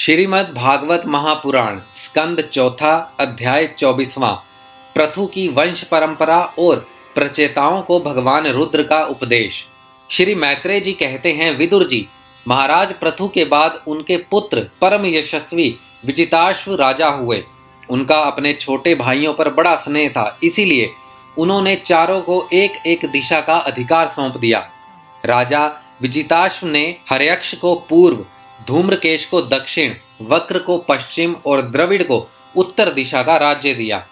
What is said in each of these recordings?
श्रीमद् भागवत महापुराण, स्कंद चौथा अध्याय चौबीसवां। प्रथु की वंश परंपरा और प्रचेताओं को भगवान रुद्र का उपदेश। श्री मैत्रेय जी कहते हैं, विदुर जी, महाराज प्रथु के बाद उनके पुत्र परम यशस्वी विजिताश्व राजा हुए। उनका अपने छोटे भाइयों पर बड़ा स्नेह था, इसीलिए उन्होंने चारों को एक एक दिशा का अधिकार सौंप दिया। राजा विजिताश्व ने हरयक्ष को पूर्व धूम्रकेश को दक्षिण, वक्र को पश्चिम और द्रविड़ को उत्तर दिशा का राज्य दिया।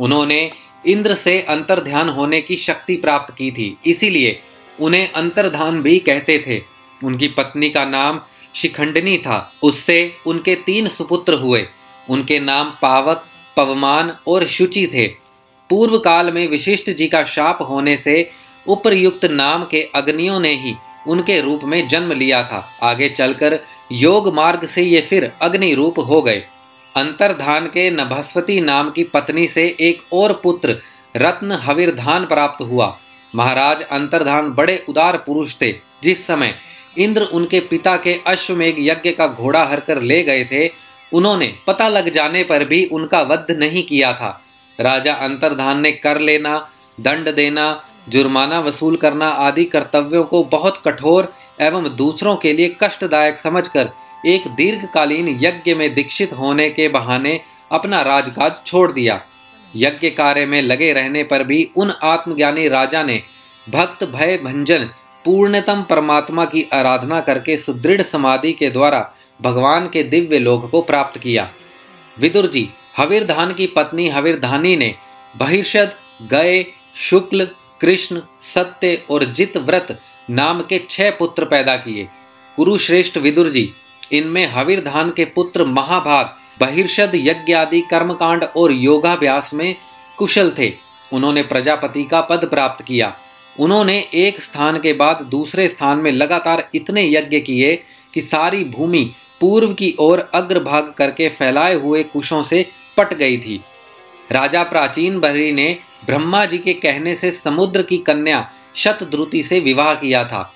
उन्होंने इंद्र से अंतर्ध्यान होने की शक्ति प्राप्त की थी, इसीलिए उन्हें अंतर्धान भी कहते थे। उनकी पत्नी का नाम शिखंडनी था। उससे उनके तीन सुपुत्र हुए। उनके नाम पावक, पवमान और शुचि थे। पूर्व काल में विशिष्ट जी का शाप होने से उपरयुक्त नाम के अग्नियों ने ही उनके रूप में जन्म लिया था। आगे चलकर योग मार्ग से ये फिर अग्नि रूप हो गए। अंतर्धान के नभस्वती नाम की पत्नी से एक और पुत्र रत्न हविर्धान प्राप्त हुआ। महाराज अंतर्धान बड़े उदार पुरुष थे। जिस समय इंद्र उनके पिता के अश्वमेघ यज्ञ का घोड़ा हरकर ले गए थे, उन्होंने पता लग जाने पर भी उनका वध नहीं किया था। राजा अंतर्धान ने कर लेना, दंड देना, जुर्माना वसूल करना आदि कर्तव्यों को बहुत कठोर एवं दूसरों के लिए कष्टदायक समझकर एक दीर्घकालीन यज्ञ में दीक्षित होने के बहाने अपना राजकाज छोड़ दिया। यज्ञ कार्य में लगे रहने पर भी उन आत्मज्ञानी राजा ने भक्त भय भंजन पूर्णतम परमात्मा की आराधना करके सुदृढ़ समाधि के द्वारा भगवान के दिव्य लोक को प्राप्त किया। विदुर जी हविरधान की पत्नी हविरधानी ने बहिर्षद गए, शुक्ल, कृष्ण, सत्य और जित व्रत नाम के छह पुत्र पैदा किए। कुरुश्रेष्ठ विदुर जी, इनमें हविरधान के पुत्र महाभाग, बहिर्षद यज्ञ आदि कर्मकांड और योगाभ्यास में कुशल थे। उन्होंने प्रजापति का पद प्राप्त किया। उन्होंने एक स्थान के बाद दूसरे स्थान में लगातार इतने यज्ञ किए कि सारी भूमि पूर्व की ओर अग्रभाग करके फैलाए हुए कुशों से पट गई थी। राजा प्राचीन बहरी ने ब्रह्मा जी के कहने से समुद्र की कन्या शतद्रुति से विवाह किया था।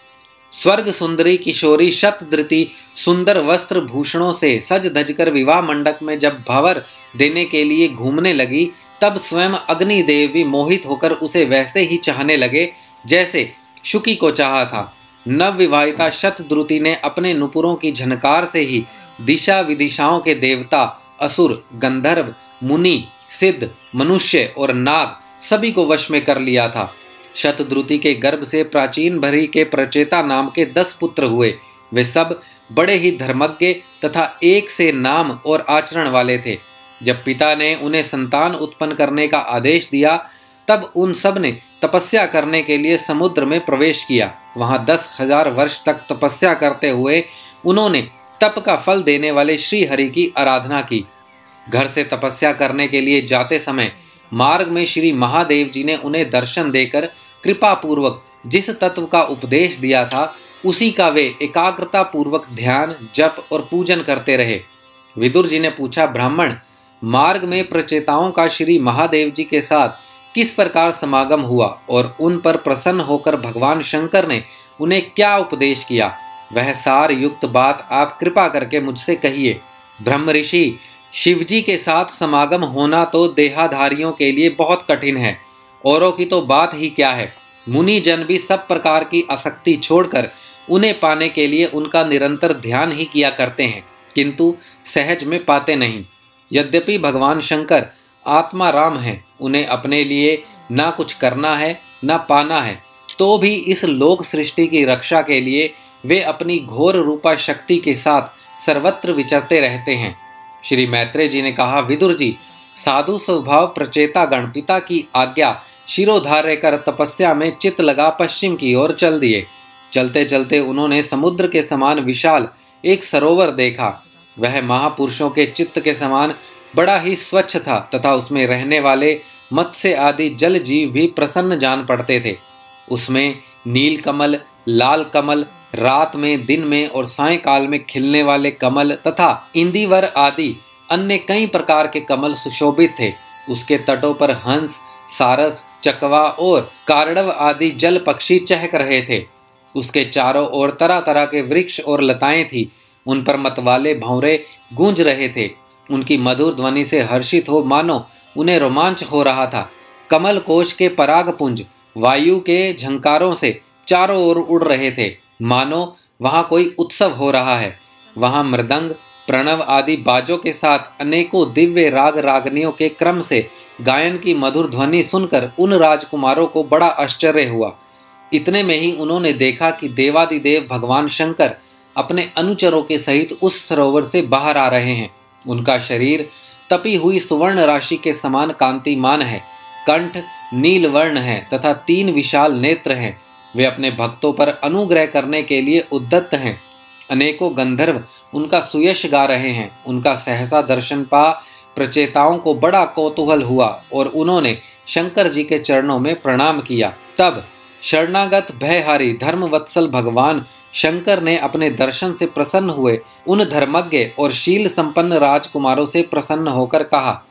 स्वर्ग सुंदरी किशोरी शतद्रुति सुंदर वस्त्र भूषणों से सज धज कर विवाह मंडप में जब भवर देने के लिए घूमने लगी, तब स्वयं अग्निदेव भी मोहित होकर उसे वैसे ही चाहने लगे, जैसे शुकी को चाहा था। नव विवाहिता शतद्रुति ने अपने नुपुरों की झनकार से ही दिशा विदिशाओं के देवता, असुर, गंधर्व, मुनि, सिद्ध, मनुष्य और नाग सभी को वश में कर लिया था। शतद्रुति के गर्भ से प्राचीन भरी के प्रचेता नाम के दस पुत्र हुए। वे सब बड़े ही धर्मज्ञ तथा एक से नाम और आचरण वाले थे। जब पिता ने उन्हें संतान उत्पन्न करने का आदेश दिया, तब उन सबने तपस्या करने के लिए समुद्र में प्रवेश किया। वहाँ दस हज़ार वर्ष तक तपस्या करते हुए उन्होंने तप का फल देने वाले श्री हरि की आराधना की। घर से तपस्या करने के लिए जाते समय मार्ग में श्री महादेव जी ने उन्हें दर्शन देकर कृपा पूर्वक जिस तत्व का उपदेश दिया था, उसी का वे एकाग्रता पूर्वक ध्यान, जप और पूजन करते रहे। विदुर जी ने पूछा, ब्राह्मण, मार्ग में प्रचेताओं का श्री महादेव जी के साथ किस प्रकार समागम हुआ और उन पर प्रसन्न होकर भगवान शंकर ने उन्हें क्या उपदेश किया? वह सार युक्त बात आप कृपा करके मुझसे कहिए। ब्रह्म ऋषि शिवजी के साथ समागम होना तो देहाधारियों के लिए बहुत कठिन है। औरों की तो बात ही क्या है? मुनि जन भी सब प्रकार की आसक्ति छोड़कर उन्हें पाने के लिए उनका निरंतर ध्यान ही किया करते हैं, किंतु सहज में पाते नहीं। यद्यपि भगवान शंकर आत्मा राम है, उन्हें अपने लिए ना कुछ करना है, ना पाना है तो भी इस लोक सृष्टि की रक्षा के लिए वे अपनी घोर रूपा शक्ति के साथ सर्वत्र विचरते रहते हैं। श्री मैत्रेय जी ने कहा, विदुर जी साधु स्वभाव प्रचेता गणपिता की आज्ञा, शिरोधार्य कर तपस्या में चित लगा पश्चिम की ओर चल दिए। चलते चलते उन्होंने समुद्र के समान विशाल एक सरोवर देखा। वह महापुरुषों के चित्त के समान बड़ा ही स्वच्छ था तथा उसमें रहने वाले मत्स्य आदि जल जीव भी प्रसन्न जान पड़ते थे। उसमें नील कमल, लाल कमल, रात में, दिन में और सायकाल में खिलने वाले कमल तथा इंदिवर आदि अन्य कई प्रकार के कमल सुशोभित थे। उसके तटों पर हंस, सारस, चकवा और कारडव आदि जल पक्षी चहक रहे थे। उसके चारों ओर तरह तरह के वृक्ष और लताएँ थी। उन पर मतवाले भौरे गूंज रहे थे। उनकी मधुर ध्वनि से हर्षित हो मानो उन्हें रोमांच हो रहा था। कमल कोश के पराग पुंज, वायु के झंकारों से चारों ओर उड़ रहे थे। मानो वहाँ कोई उत्सव हो रहा है। वहाँ मृदंग प्रणव आदि बाजों के साथ अनेकों दिव्य राग रागनियों के क्रम से गायन की मधुर ध्वनि सुनकर उन राजकुमारों को बड़ा आश्चर्य हुआ। इतने में ही उन्होंने देखा कि देवादिदेव भगवान शंकर अपने अनुचरों के सहित उस सरोवर से बाहर आ रहे हैं। उनका शरीर तपी हुई सुवर्ण राशि के समान कांतिमान है। कंठ नील वर्ण है तथा तीन विशाल नेत्र हैं। वे अपने भक्तों पर अनुग्रह करने के लिए उद्दत हैं। अनेकों गंधर्व उनका सुयश गा रहे हैं। उनका सहसा दर्शन पा प्रचेताओं को बड़ा कौतूहल हुआ और उन्होंने शंकर जी के चरणों में प्रणाम किया। तब शरणागत भयहारी धर्म वत्सल भगवान शंकर ने अपने दर्शन से प्रसन्न हुए। उन धर्मज्ञ और शील संपन्न राजकुमारों से प्रसन्न होकर कहा,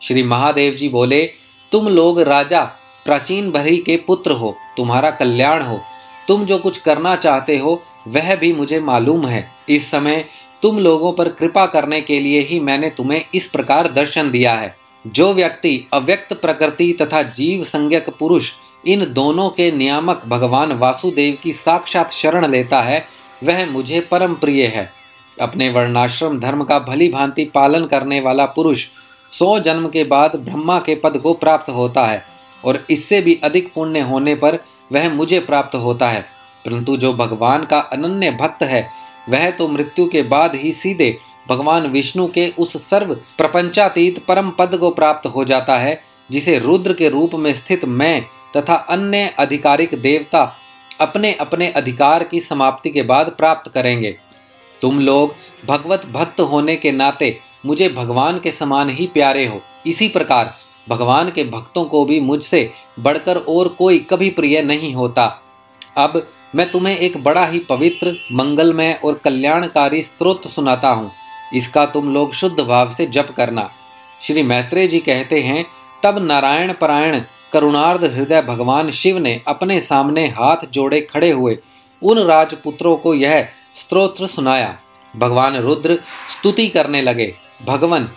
श्री महादेव जी बोले, तुम लोग राजा, प्राचीन भरी के पुत्र हो, तुम्हारा कल्याण हो। तुम जो कुछ करना चाहते हो वह भी मुझे मालूम है। इस समय तुम लोगों पर कृपा करने के लिए ही मैंने तुम्हें इस प्रकार दर्शन दिया है। जो व्यक्ति अव्यक्त प्रकृति तथा जीव संज्ञक पुरुष इन दोनों के नियामक भगवान वासुदेव की साक्षात शरण लेता है, वह मुझे परम प्रिय है। अपने वर्णाश्रम धर्म का भली भांति पालन करने वाला पुरुष सौ जन्म के बाद ब्रह्मा के पद को प्राप्त होता है, और इससे भी अधिक पुण्य होने पर वह मुझे प्राप्त होता है। परंतु जो भगवान का अनन्य भक्त है, वह तो मृत्यु के बाद ही सीधे भगवान विष्णु के उस सर्व प्रपंचातीत परम पद को प्राप्त हो जाता है, जिसे रुद्र के रूप में स्थित मैं तथा अन्य अधिकारिक देवता अपने अपने अधिकार की समाप्ति के बाद प्राप्त करेंगे। तुम लोग भगवत भक्त होने के नाते मुझे भगवान के समान ही प्यारे हो। इसी प्रकार भगवान के भक्तों को भी मुझसे बढ़कर और कोई कभी प्रिय नहीं होता। अब मैं तुम्हें एक बड़ा ही पवित्र, मंगलमय और कल्याणकारी स्त्रोत सुनाता हूँ। इसका तुम लोग शुद्ध भाव से जप करना। श्री मैत्रेय जी कहते हैं, तब नारायण परायण करुणार्ध हृदय भगवान शिव ने अपने सामने हाथ जोड़े खड़े हुए, उन राजपुत्रों को यह स्त्रोत्र सुनाया। भगवान रुद्र स्तुति करने लगे, भगवान,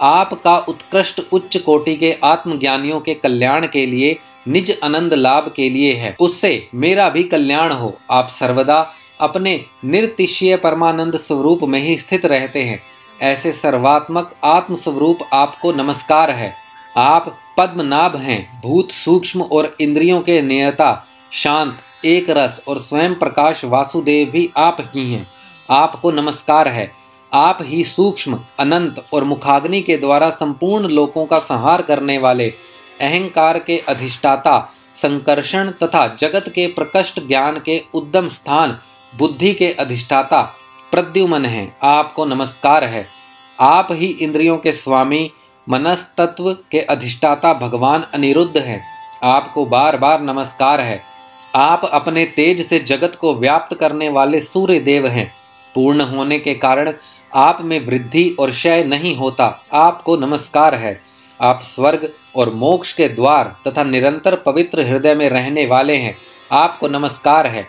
आपका उत्कृष्ट उच्च कोटि के आत्मज्ञानियों के कल्याण के लिए निज आनंद लाभ के लिए है। उससे मेरा भी कल्याण हो। आप सर्वदा अपने निर्तिशीय परमानंद स्वरूप में ही स्थित रहते हैं। ऐसे सर्वात्मक आत्म स्वरूप आपको नमस्कार है। आप पद्मनाभ हैं। भूत सूक्ष्म और इंद्रियों के नियता शांत, एक रस और स्वयं प्रकाश वासुदेव भी आप ही हैं। आपको नमस्कार है। आप ही सूक्ष्म, अनंत और मुखाग्नि के द्वारा संपूर्ण लोकों का संहार करने वाले अहंकार के अधिष्ठाता, संकर्षण तथा जगत के प्रकष्ट ज्ञान के उद्दम स्थान, बुद्धि के अधिष्ठाता, प्रद्युमन हैं। आपको नमस्कार है। आप ही इंद्रियों के स्वामी मनस तत्व के अधिष्ठाता भगवान अनिरुद्ध हैं। आपको बार बार नमस्कार है। आप अपने तेज से जगत को व्याप्त करने वाले सूर्य देव हैं। पूर्ण होने के कारण आप में वृद्धि और क्षय नहीं होता। आपको नमस्कार है। आप स्वर्ग और मोक्ष के द्वार तथा निरंतर पवित्र हृदय में रहने वाले हैं। आपको नमस्कार है।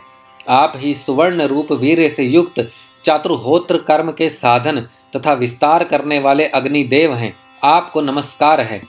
आप ही सुवर्ण रूप वीर से युक्त चातुर्होत्र कर्म के साधन तथा विस्तार करने वाले अग्निदेव हैं। आपको नमस्कार है।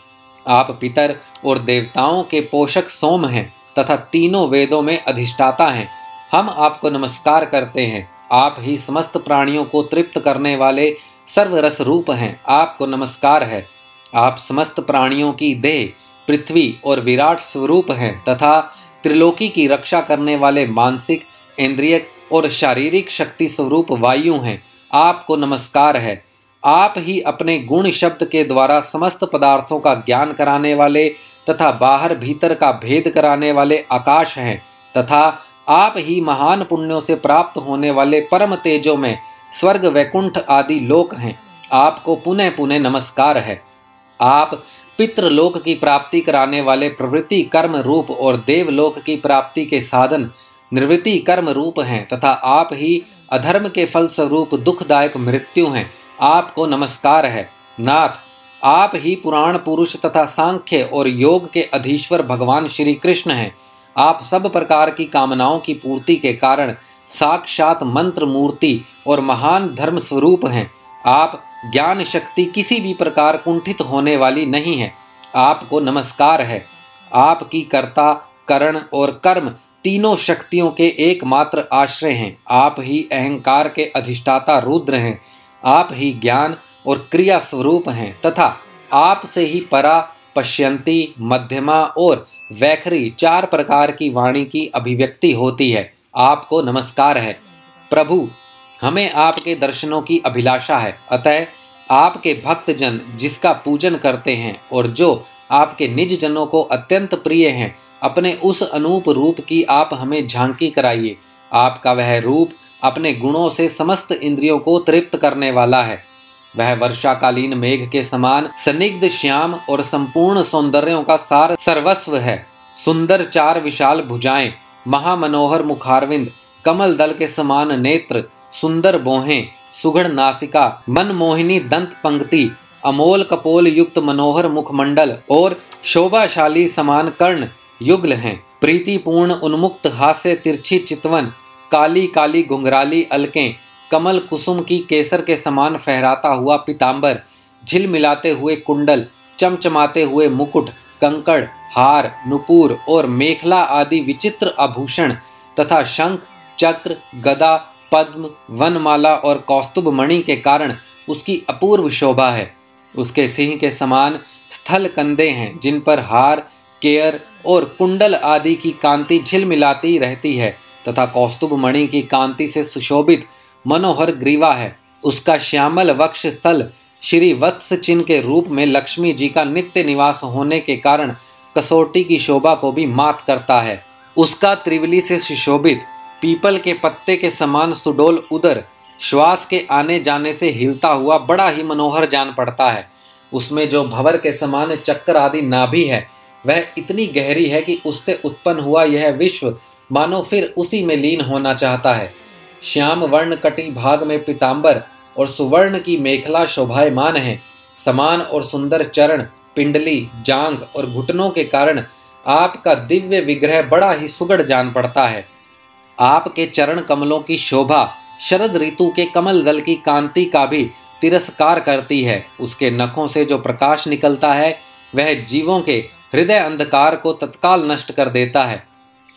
आप पितर और देवताओं के पोषक सोम हैं तथा तीनों वेदों में अधिष्ठाता हैं। हम आपको नमस्कार करते हैं। आप ही समस्त प्राणियों को तृप्त करने वाले सर्वरस रूप हैं। आपको नमस्कार है। आप समस्त प्राणियों की देह, पृथ्वी और विराट स्वरूप हैं तथा त्रिलोकी की रक्षा करने वाले मानसिक इंद्रिय और शारीरिक शक्ति स्वरूप वायु हैं। आपको नमस्कार है। आप ही अपने गुण शब्द के द्वारा समस्त पदार्थों का ज्ञान कराने वाले तथा बाहर भीतर का भेद कराने वाले आकाश हैं तथा आप ही महान पुण्यों से प्राप्त होने वाले परम तेजों में स्वर्ग वैकुंठ आदि लोक हैं। आपको पुनः पुनः नमस्कार है। आप पितृलोक की प्राप्ति कराने वाले प्रवृत्ति कर्म रूप और देवलोक की प्राप्ति के साधन निर्वृत्ति कर्म रूप हैं, तथा आप ही अधर्म के फल स्वरूप दुखदायक मृत्यु हैं। आपको नमस्कार है। नाथ, आप ही पुराण पुरुष तथा सांख्य और योग के अधीश्वर भगवान श्री कृष्ण हैं। आप सब प्रकार की कामनाओं की पूर्ति के कारण साक्षात मंत्र मूर्ति और महान धर्म स्वरूप हैं। आप ज्ञान शक्ति किसी भी प्रकार कुंठित होने वाली नहीं है। आपको नमस्कार है। आपकी कर्ता, करण और कर्म तीनों शक्तियों के एकमात्र आश्रय हैं। आप ही अहंकार के अधिष्ठाता रुद्र हैं। आप ही ज्ञान और क्रिया स्वरूप हैं तथा आप से ही परा, पश्यंती, मध्यमा और वैखरी चार प्रकार की वाणी की अभिव्यक्ति होती है। आपको नमस्कार है। प्रभु हमें आपके दर्शनों की अभिलाषा है। अतः आपके भक्तजन जिसका पूजन करते हैं और जो आपके निज जनों को अत्यंत प्रिय हैं, अपने उस अनूप रूप की आप हमें झांकी कराइए। आपका वह रूप अपने गुणों से समस्त इंद्रियों को तृप्त करने वाला है। वह वर्षाकालीन मेघ के समान सनिग्ध श्याम और संपूर्ण सौंदर्यों का सार सर्वस्व है। सुंदर चार विशाल भुजाएँ, महामनोहर मुखारविंद, कमल दल के समान नेत्र सुंदर बोहें सुघड़ नासिका, मनमोहिनी दंत पंक्ति, अमोल कपोल युक्त मनोहर मुखमंडल और शोभाशाली समान कर्ण युगल हैं। प्रीतिपूर्ण उन्मुक्त हास्य तिरछी चितवन, काली काली घुंघराली अलकें, कमल कुसुम की केसर के समान फहराता हुआ पिताम्बर झिलमिलाते हुए कुंडल, चमचमाते हुए मुकुट, कंकड़, हार, नुपुर और मेखला आदि विचित्र आभूषण तथा शंख, चक्र, गदा पद्म, वनमाला और कौस्तुभ मणि के कारण उसकी अपूर्व शोभा है। उसके सिंह के समान स्थल कंधे हैं, जिन पर हार, केयर और कुंडल आदि की कांति झिलमिलाती रहती है, तथा कौस्तुभ मणि की कांति से सुशोभित मनोहर ग्रीवा है। उसका श्यामल वक्ष स्थल श्री वत्स चिन्ह के रूप में लक्ष्मी जी का नित्य निवास होने के कारण कसौटी की शोभा को भी मात करता है। उसका त्रिवली से सुशोभित पीपल के पत्ते के समान सुडोल उदर, श्वास के आने जाने से हिलता हुआ बड़ा ही मनोहर जान पड़ता है। उसमें जो भवर के समान चक्कर आदि नाभि है, वह इतनी गहरी है कि उससे उत्पन्न हुआ यह विश्व मानो फिर उसी में लीन होना चाहता है। श्याम वर्ण कटी भाग में पिताम्बर और सुवर्ण की मेखला शोभायमान है। समान और सुंदर चरण, पिंडली जांग और घुटनों के कारण आपका दिव्य विग्रह बड़ा ही सुगढ़ जान पड़ता है। आपके चरण कमलों की शोभा, शरद ऋतु के कमल दल की कांति का भी तिरस्कार करती है। उसके नखों से जो प्रकाश निकलता है, वह जीवों के हृदय अंधकार को तत्काल नष्ट कर देता है।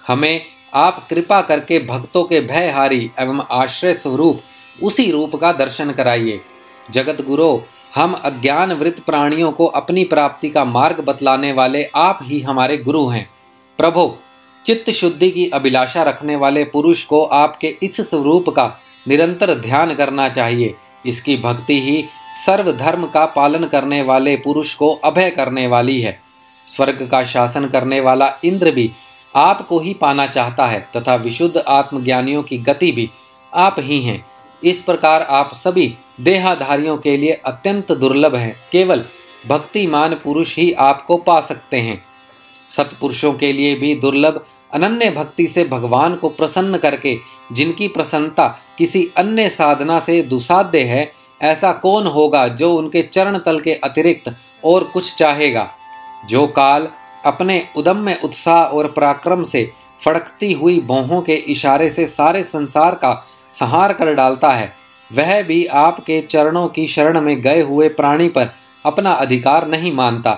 हमें आप कृपा करके भक्तों के भयहारी एवं आश्रय स्वरूप उसी रूप का दर्शन कराइए। जगत गुरु हम अज्ञान वृत प्राणियों को अपनी प्राप्ति का मार्ग बतलाने वाले आप ही हमारे गुरु हैं। प्रभु चित्त शुद्धि की अभिलाषा रखने वाले पुरुष को आपके इस स्वरूप का निरंतर ध्यान करना चाहिए। इसकी भक्ति ही सर्वधर्म का पालन करने वाले पुरुष को अभय करने वाली है। स्वर्ग का शासन करने वाला इंद्र भी आपको ही पाना चाहता है तथा विशुद्ध आत्मज्ञानियों की गति भी आप ही हैं। इस प्रकार आप सभी देहाधारियों के लिए अत्यंत दुर्लभ हैं। केवल भक्तिमान पुरुष ही आपको पा सकते हैं। सत्पुरुषों के लिए भी दुर्लभ अनन्य भक्ति से भगवान को प्रसन्न करके जिनकी प्रसन्नता किसी अन्य साधना से दुसाध्य है, ऐसा कौन होगा जो उनके चरण तल के अतिरिक्त और कुछ चाहेगा? जो काल अपने उदम्य उत्साह और पराक्रम से फड़कती हुई बोहों के इशारे से सारे संसार का संहार कर डालता है, वह भी आपके चरणों की शरण में गए हुए प्राणी पर अपना अधिकार नहीं मानता।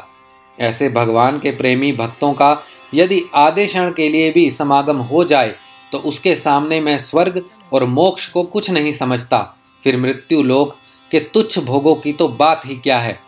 ऐसे भगवान के प्रेमी भक्तों का यदि आधे क्षण के लिए भी समागम हो जाए तो उसके सामने मैं स्वर्ग और मोक्ष को कुछ नहीं समझता। फिर मृत्यु लोक के तुच्छ भोगों की तो बात ही क्या है?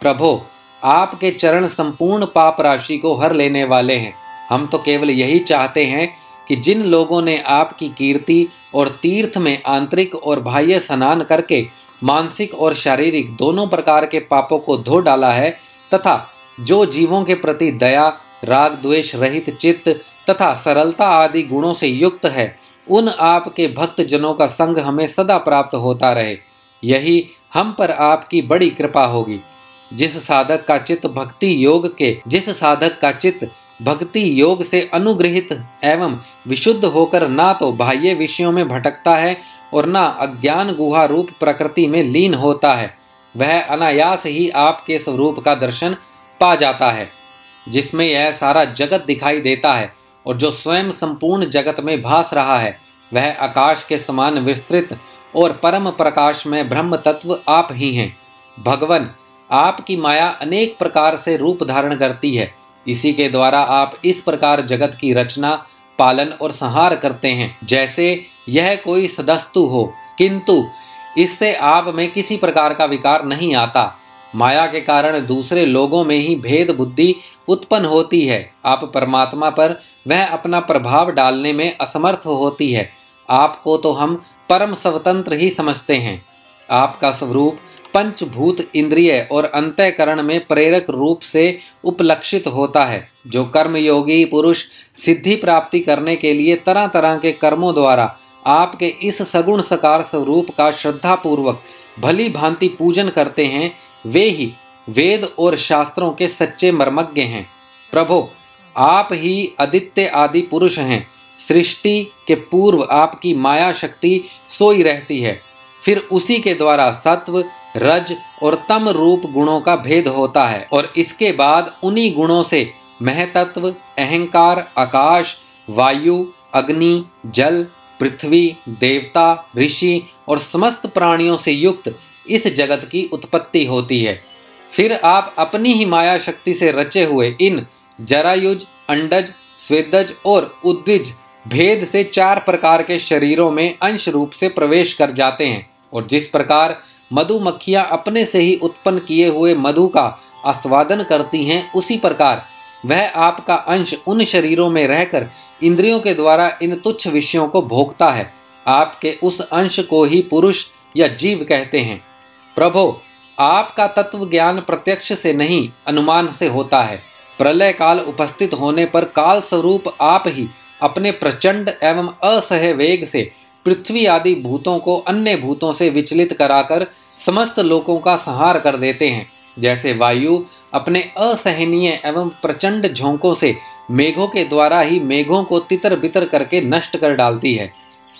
प्रभो, आपके चरण संपूर्ण पाप राशि को हर लेने वाले हैं। हम तो केवल यही चाहते हैं कि जिन लोगों ने आपकी कीर्ति और तीर्थ में आंतरिक और बाह्य स्नान करके मानसिक और शारीरिक दोनों प्रकार के पापों को धो डाला है तथा जो जीवों के प्रति दया, राग, द्वेष रहित चित्त तथा सरलता आदि गुणों से युक्त है, उन आपके भक्त जनों का संग हमें सदा प्राप्त होता रहे। यही हम पर आपकी बड़ी कृपा होगी। जिस साधक का चित्त भक्ति योग के, जिस साधक का चित्त भक्ति योग से अनुग्रहित एवं विशुद्ध होकर ना तो बाह्य विषयों में भटकता है और ना अज्ञान गुहा रूप प्रकृति में लीन होता है। वह अनायास ही आपके स्वरूप का दर्शन पा जाता है, जिसमें यह सारा जगत दिखाई देता है और जो स्वयं संपूर्ण जगत में भास रहा है, वह आकाश के समान विस्तृत और परम प्रकाश में ब्रह्म तत्व आप ही हैं। भगवान, आपकी माया अनेक प्रकार से रूप धारण करती है। इसी के द्वारा आप इस प्रकार जगत की रचना, पालन और संहार करते हैं, जैसे यह कोई सदस्तु हो। किंतु इससे आप में किसी प्रकार का विकार नहीं आता। माया के कारण दूसरे लोगों में ही भेद बुद्धि उत्पन्न होती है। आप परमात्मा पर वह अपना प्रभाव डालने में असमर्थ होती है। आपको तो हम परम स्वतंत्र ही समझते हैं। आपका स्वरूप पंचभूत इंद्रिय और अंतःकरण में प्रेरक रूप से उपलक्षित होता है, जो कर्मयोगी पुरुष सिद्धि प्राप्ति करने के लिए तरह तरह के कर्मों द्वारा आपके इस सगुण सकार स्वरूप का श्रद्धा पूर्वक भली भांति पूजन करते हैं वे ही वेद और शास्त्रों के सच्चे मर्मज्ञ हैं। प्रभो, आप ही आदित्य आदि पुरुष हैं। सृष्टि के पूर्व आपकी माया शक्ति सोई रहती है। फिर उसी के द्वारा सत्व, रज और तम रूप गुणों का भेद होता है और इसके बाद उन्हीं गुणों से महतत्व, अहंकार, आकाश, वायु, अग्नि, जल, पृथ्वी, देवता, ऋषि और समस्त प्राणियों से युक्त इस जगत की उत्पत्ति होती है। फिर आप अपनी ही माया शक्ति से रचे हुए इन जरायुज, अंडज, स्वेदज और उद्विज भेद से चार प्रकार के शरीरों में अंश रूप से प्रवेश कर जाते हैं और जिस प्रकार मधुमक्खियाँ अपने से ही उत्पन्न किए हुए मधु का आस्वादन करती हैं, उसी प्रकार वह आपका अंश उन शरीरों में रहकर इंद्रियों के द्वारा इन तुच्छ विषयों को भोगता है। आपके उस अंश को ही पुरुष या जीव कहते हैं। प्रभो, आपका तत्व ज्ञान प्रत्यक्ष से नहीं, अनुमान से होता है। प्रलय काल उपस्थित होने पर काल स्वरूप आप ही अपने प्रचंड एवं असह वेग से पृथ्वी आदि भूतों को अन्य भूतों से विचलित कराकर समस्त लोगों का संहार कर देते हैं। जैसे वायु अपने असहनीय एवं प्रचंड झोंकों से मेघों के द्वारा ही मेघों को तितर बितर करके नष्ट कर डालती है।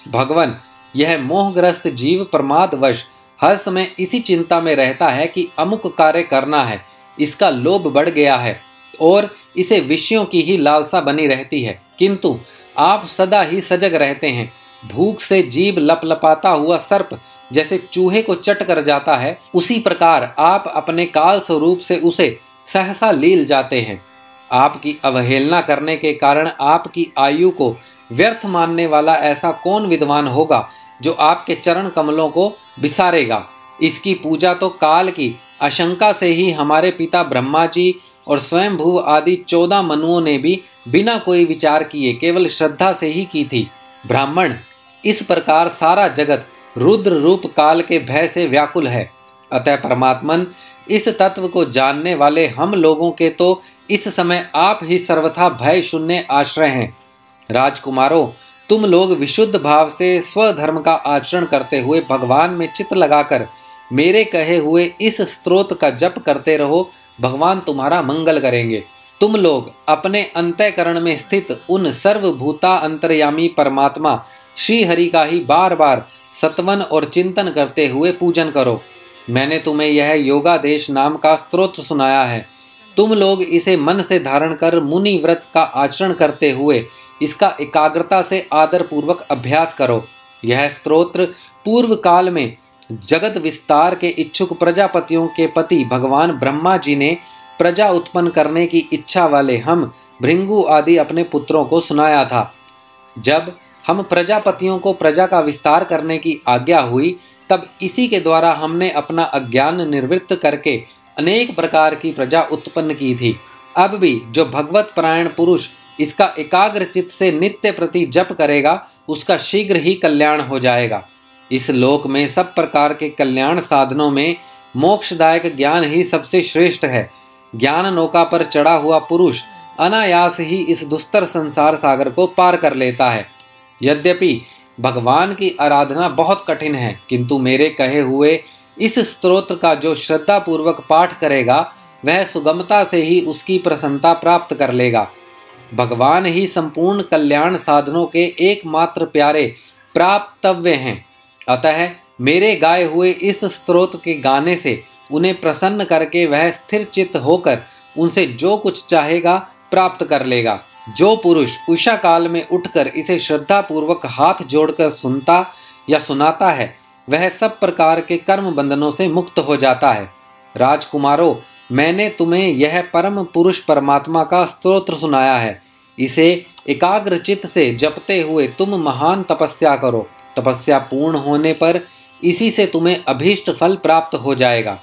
भगवान, यह मोहग्रस्त जीव प्रमादवश हर समय इसी चिंता में रहता है कि अमुक कार्य करना है, इसका लोभ बढ़ गया है और इसे विषयों की ही लालसा बनी रहती है। किंतु आप सदा ही सजग रहते हैं। भूख से जीव लपलपाता हुआ सर्प जैसे चूहे को चट कर जाता है, उसी प्रकार आप अपने काल स्वरूप से उसे सहसा लील जाते हैं। आपकी अवहेलना करने के कारण आपकी आयु को व्यर्थ मानने वाला ऐसा कौन विद्वान होगा जो आपके चरण कमलों को बिसारेगा। इसकी पूजा तो काल की आशंका से ही हमारे पिता ब्रह्मा जी और स्वयं भू आदि चौदह मनुओं ने भी बिना कोई विचार किए केवल श्रद्धा से ही की थी। ब्राह्मण, इस प्रकार सारा जगत रुद्र रूप काल के भय से व्याकुल है। अतः परमात्मन, इस तत्व को जानने वाले हम लोगों के तो इस समय आप ही सर्वथा भय शून्य आश्रय हैं। राजकुमारों तुम लोग विशुद्ध भाव से स्वधर्म का आचरण करते हुए भगवान में चित्त लगाकर मेरे कहे हुए इस स्त्रोत का जप करते रहो, भगवान तुम्हारा मंगल करेंगे। तुम लोग अपने अंतःकरण में स्थित उन सर्वभूता अंतर्यामी परमात्मा श्री हरि का ही बार बार सतवन और चिंतन करते हुए पूजन करो। मैंने तुम्हें यह योगादेश नाम का स्त्रोत सुनाया है। तुम लोग इसे मन से धारण कर मुनि व्रत का आचरण करते हुए इसका एकाग्रता से आदर पूर्वक अभ्यास करो। यह स्त्रोत्र पूर्व काल में जगत विस्तार के इच्छुक प्रजापतियों के पति भगवान ब्रह्मा जी ने प्रजा उत्पन्न करने की इच्छा वाले हम भृंगु आदि अपने पुत्रों को सुनाया था। जब हम प्रजापतियों को प्रजा का विस्तार करने की आज्ञा हुई, तब इसी के द्वारा हमने अपना अज्ञान निवृत्त करके अनेक प्रकार की प्रजा उत्पन्न की थी। अब भी जो भगवत परायण पुरुष इसका एकाग्र चित्त से नित्य प्रति जप करेगा, उसका शीघ्र ही कल्याण हो जाएगा। इस लोक में सब प्रकार के कल्याण साधनों में मोक्षदायक ज्ञान ही सबसे श्रेष्ठ है। ज्ञान नौका पर चढ़ा हुआ पुरुष अनायास ही इस दुस्तर संसार सागर को पार कर लेता है। यद्यपि भगवान की आराधना बहुत कठिन है, किंतु मेरे कहे हुए इस स्त्रोत्र का जो श्रद्धापूर्वक पाठ करेगा, वह सुगमता से ही उसकी प्रसन्नता प्राप्त कर लेगा। भगवान ही संपूर्ण कल्याण साधनों के एकमात्र प्यारे प्राप्तव्य हैं। अतः मेरे गाए हुए इस स्त्रोत के गाने से उन्हें प्रसन्न करके वह स्थिर चित्त होकर उनसे जो कुछ चाहेगा प्राप्त कर लेगा। जो पुरुष उषा काल में उठकर इसे श्रद्धा पूर्वक हाथ जोड़कर सुनता या सुनाता है, वह सब प्रकार के कर्म बंधनों से मुक्त हो जाता है। राजकुमारों मैंने तुम्हें यह परम पुरुष परमात्मा का स्त्रोत्र सुनाया है। इसे एकाग्र चित्त से जपते हुए तुम महान तपस्या करो। तपस्या पूर्ण होने पर इसी से तुम्हें अभीष्ट फल प्राप्त हो जाएगा।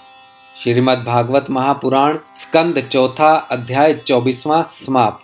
श्रीमद् भागवत महापुराण, स्कंद चौथा अध्याय चौबीसवां समाप्त।